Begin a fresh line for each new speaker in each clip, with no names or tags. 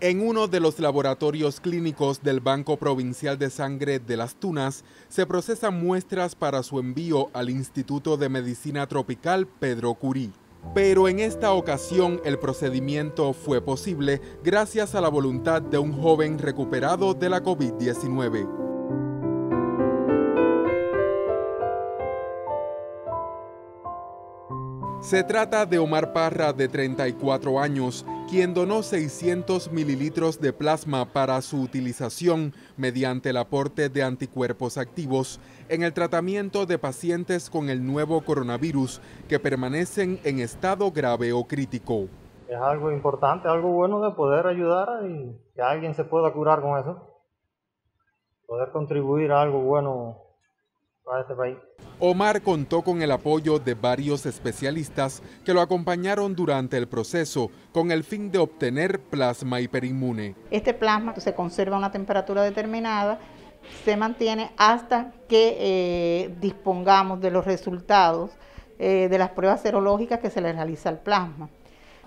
En uno de los laboratorios clínicos del Banco Provincial de Sangre de Las Tunas se procesan muestras para su envío al Instituto de Medicina Tropical Pedro Curí. Pero en esta ocasión el procedimiento fue posible gracias a la voluntad de un joven recuperado de la COVID-19. Se trata de Omar Parra, de 34 años, quien donó 600 mililitros de plasma para su utilización mediante el aporte de anticuerpos activos en el tratamiento de pacientes con el nuevo coronavirus que permanecen en estado grave o crítico.
Es algo importante, algo bueno de poder ayudar y que alguien se pueda curar con eso. Poder contribuir a algo bueno
Omar contó con el apoyo de varios especialistas que lo acompañaron durante el proceso con el fin de obtener plasma hiperinmune.
Este plasma se conserva a una temperatura determinada, se mantiene hasta que eh, dispongamos de los resultados eh, de las pruebas serológicas que se le realiza al plasma,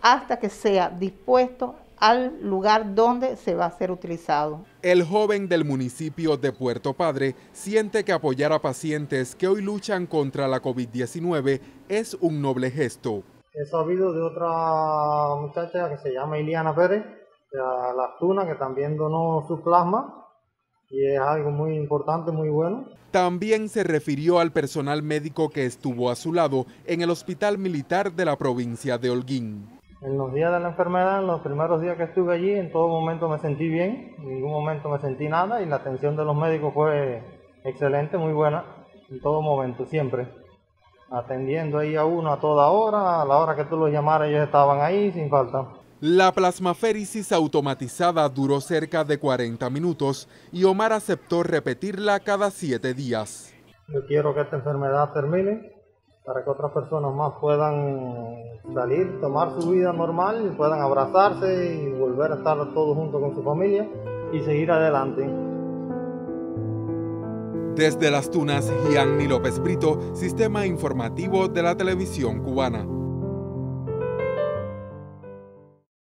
hasta que sea dispuesto al lugar donde se va a ser utilizado.
El joven del municipio de Puerto Padre siente que apoyar a pacientes que hoy luchan contra la COVID-19 es un noble gesto.
He sabido de otra muchacha que se llama Iliana Pérez, de la Tuna, que también donó su plasma y es algo muy importante, muy bueno.
También se refirió al personal médico que estuvo a su lado en el Hospital Militar de la provincia de Holguín.
En los días de la enfermedad, en los primeros días que estuve allí, en todo momento me sentí bien, en ningún momento me sentí nada y la atención de los médicos fue excelente, muy buena, en todo momento, siempre. Atendiendo ahí a uno a toda hora, a la hora que tú los llamaras ellos estaban ahí sin falta.
La plasmaféresis automatizada duró cerca de 40 minutos y Omar aceptó repetirla cada 7 días.
Yo quiero que esta enfermedad termine para que otras personas más puedan salir, tomar su vida normal, puedan abrazarse y volver a estar todos juntos con su familia y seguir adelante.
Desde Las Tunas, Gianni López Brito, Sistema Informativo de la Televisión Cubana.